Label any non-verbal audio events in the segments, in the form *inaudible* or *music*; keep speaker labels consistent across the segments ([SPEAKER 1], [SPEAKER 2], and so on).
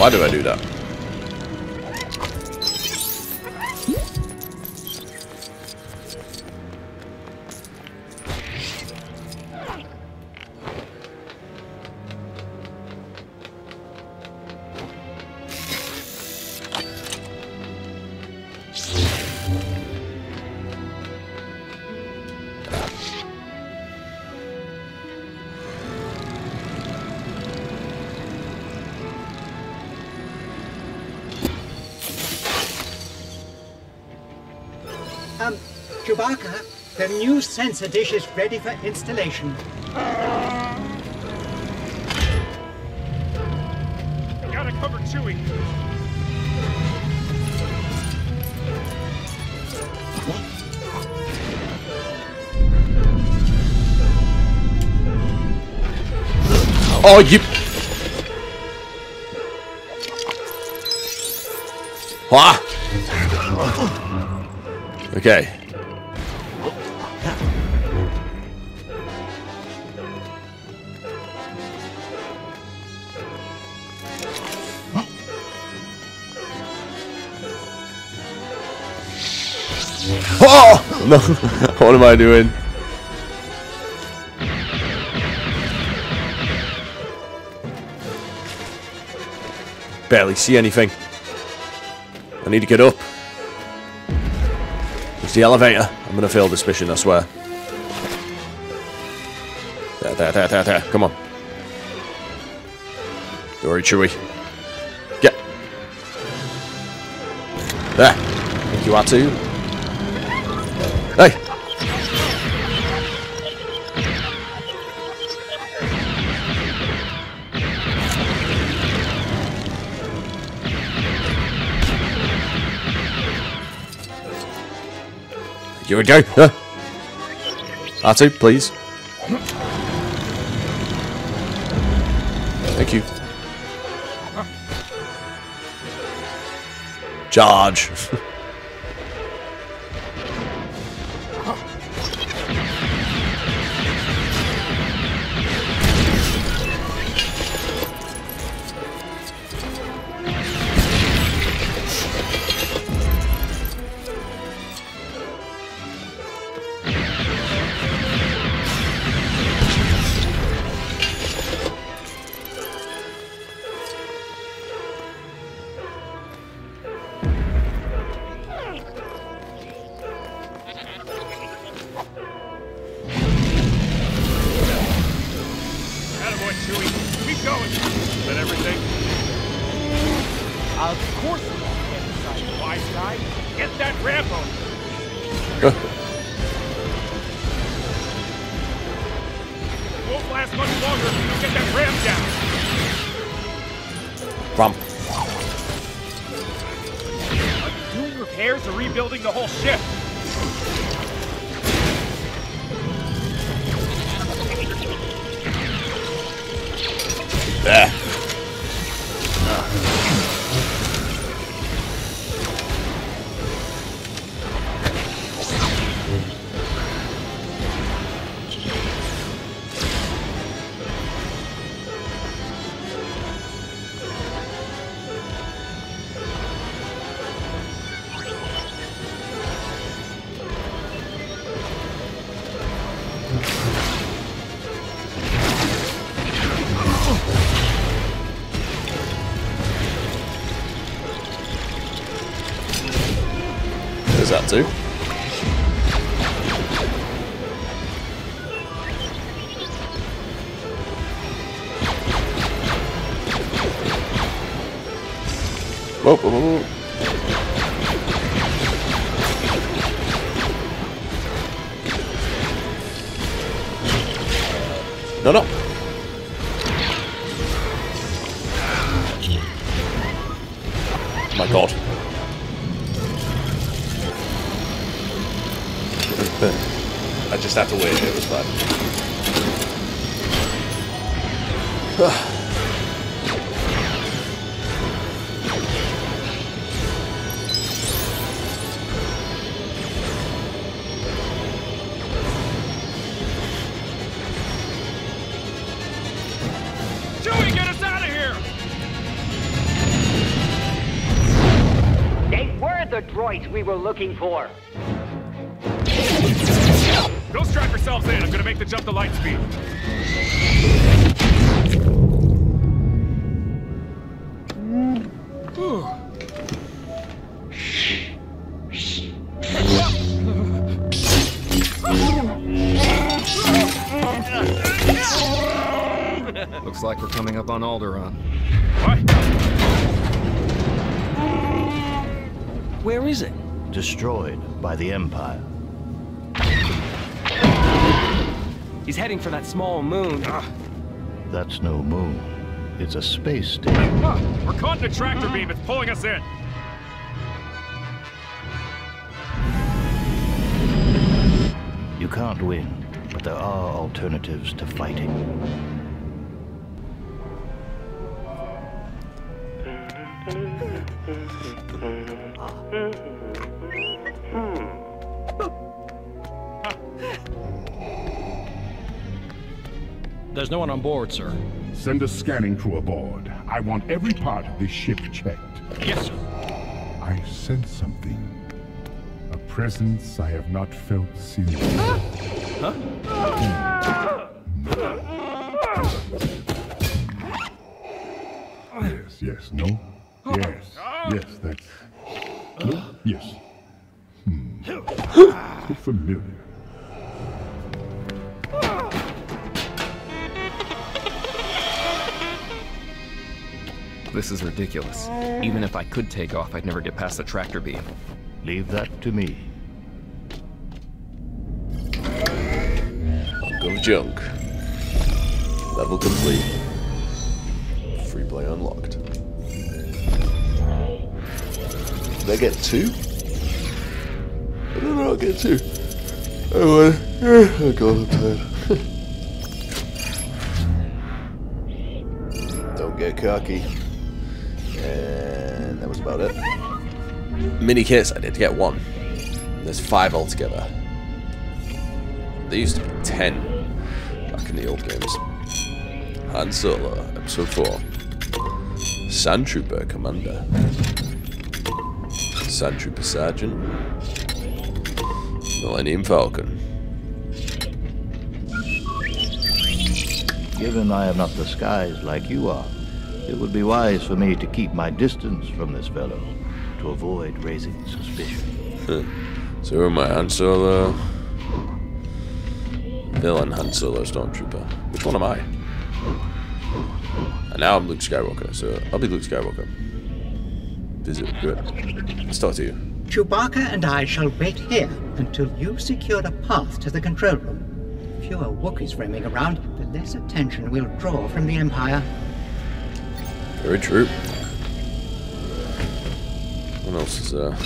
[SPEAKER 1] Why do I do that?
[SPEAKER 2] Chewbacca, the new sensor dish is ready for installation.
[SPEAKER 3] Gotta cover Chewie.
[SPEAKER 1] Oh, you... Ah! Okay. Oh! No. *laughs* what am I doing? Barely see anything. I need to get up. It's the elevator. I'm gonna fail this mission, I swear. There, there, there, there, there. Come on. Don't. Get. There. Thank you, R2. Hey. You would go. Uh. R2, please. Thank you. Charge. *laughs*
[SPEAKER 3] Chewie. Keep going. Is that everything?
[SPEAKER 4] Of course we won't wise guy.
[SPEAKER 3] Get that ramp on. It *laughs* won't last much longer if you don't get that ramp down.
[SPEAKER 1] Rump.
[SPEAKER 3] Are you doing repairs or rebuilding the whole ship?
[SPEAKER 1] There. That too. Whoa, whoa, whoa, whoa. No, no.
[SPEAKER 5] I just had to wait. It was fun. *sighs*
[SPEAKER 3] Chewie, get us out of here!
[SPEAKER 6] They were the droids we were looking for.
[SPEAKER 3] Yourselves in. I'm gonna make the jump to light speed.
[SPEAKER 7] Looks like we're coming up on Alderaan.
[SPEAKER 3] What?
[SPEAKER 7] Where is it?
[SPEAKER 8] Destroyed by the Empire.
[SPEAKER 7] He's heading for that small moon.
[SPEAKER 8] That's no moon. It's a space station.
[SPEAKER 3] Ah, we're caught in a tractor beam. It's pulling us in.
[SPEAKER 8] You can't win, but there are alternatives to fighting.
[SPEAKER 9] There's no one on board, sir.
[SPEAKER 10] Send a scanning crew aboard. I want every part of this ship checked.
[SPEAKER 3] Yes, sir.
[SPEAKER 10] I sense something. A presence I have not felt since. Yes, yes, no? Yes, yes, that's. No? Yes. Hmm. So familiar.
[SPEAKER 7] This is ridiculous. Even if I could take off, I'd never get past the tractor beam.
[SPEAKER 8] Leave that to me.
[SPEAKER 1] Go junk. Level complete. Free play unlocked. Did I get two? I don't know, I get two. Oh, uh, oh god, I'm tired. *laughs* don't get cocky. And that was about it. Mini kits, I did get one. There's five altogether. There used to be ten back in the old games. Han Solo, Episode 4. Sand Trooper Commander. Sand Trooper Sergeant. Millennium Falcon.
[SPEAKER 8] Given I am not disguised like you are, it would be wise for me to keep my distance from this fellow to avoid raising suspicion.
[SPEAKER 1] So who am I? Han Solo? Villain Han Solo Stormtrooper. Which one am I? And now I'm Luke Skywalker, so I'll be Luke Skywalker. Visit, good. Let's talk to you.
[SPEAKER 2] Chewbacca and I shall wait here until you secure a path to the control room. Fewer Wookiees roaming around, the less attention we'll draw from the Empire.
[SPEAKER 1] Very true. What else is there?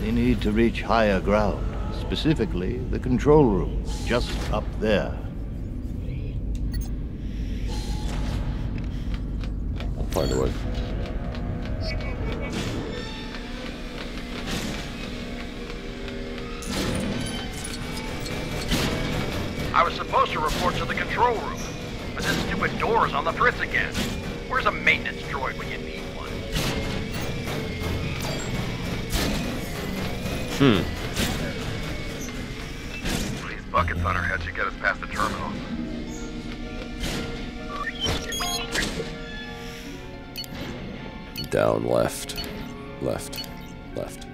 [SPEAKER 8] We need to reach higher ground, specifically the control room, just up there.
[SPEAKER 1] I'll find a way.
[SPEAKER 11] Door is on the fritz again. Where's a maintenance droid when you need one?
[SPEAKER 1] Hmm.
[SPEAKER 11] These buckets on our head should get us past the terminal.
[SPEAKER 1] Down, left, left, left.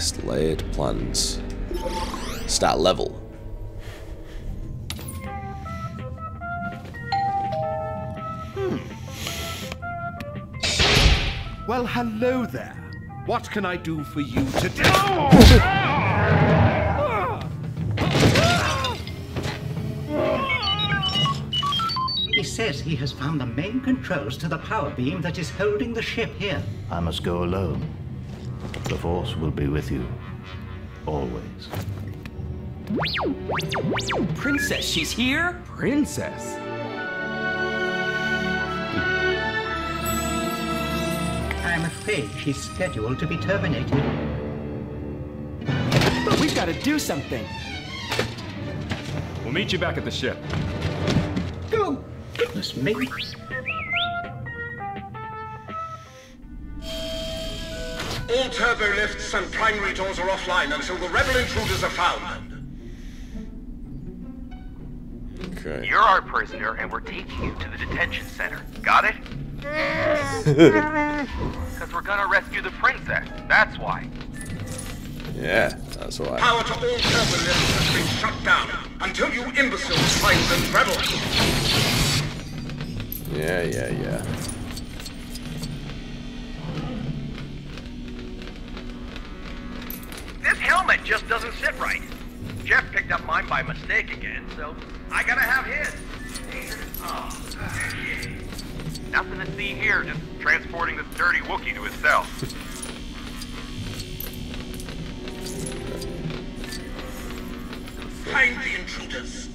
[SPEAKER 1] Best laid plans. Start level. Hmm.
[SPEAKER 6] Well, hello there. What can I do for you today?
[SPEAKER 2] He says he has found the main controls to the power beam that is holding the ship here.
[SPEAKER 8] I must go alone. The Force will be with you. Always.
[SPEAKER 12] Princess, she's here?
[SPEAKER 7] Princess?
[SPEAKER 2] I'm afraid she's scheduled to be terminated.
[SPEAKER 12] But we've got to do something.
[SPEAKER 3] We'll meet you back at the ship.
[SPEAKER 2] Oh, goodness me.
[SPEAKER 13] All turbo lifts and primary doors are offline until the rebel intruders are found.
[SPEAKER 1] Okay.
[SPEAKER 11] You're our prisoner, and we're taking you to the detention center. Got it? *laughs* Because we're gonna rescue the princess. That's why.
[SPEAKER 1] Yeah, that's why.
[SPEAKER 13] Power to all turbo lifts has been shut down until you imbeciles find those rebels.
[SPEAKER 1] Yeah, yeah, yeah.
[SPEAKER 11] Helmet just doesn't sit right. Jeff picked up mine by mistake again, so I gotta have his. Oh. Nothing to see here, just transporting this dirty Wookiee to his cell.
[SPEAKER 13] Find the intruders.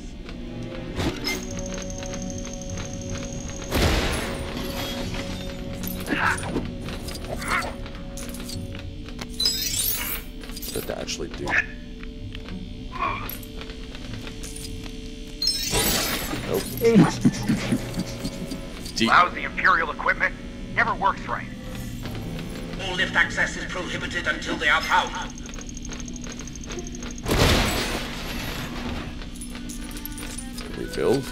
[SPEAKER 1] Actually do? Nope. Deep.
[SPEAKER 11] Lousy Imperial equipment never works right.
[SPEAKER 13] All lift access is prohibited until they are found.
[SPEAKER 1] Rebuild.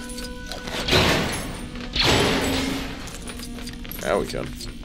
[SPEAKER 1] Now we can.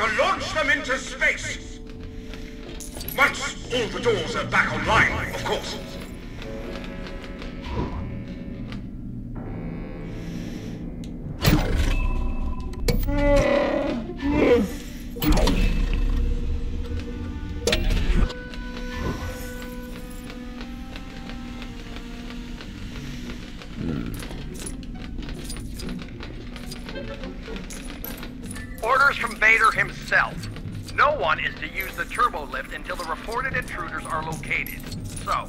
[SPEAKER 13] to launch them into space. Once all the doors are back online, of course.
[SPEAKER 11] intruders are located. So,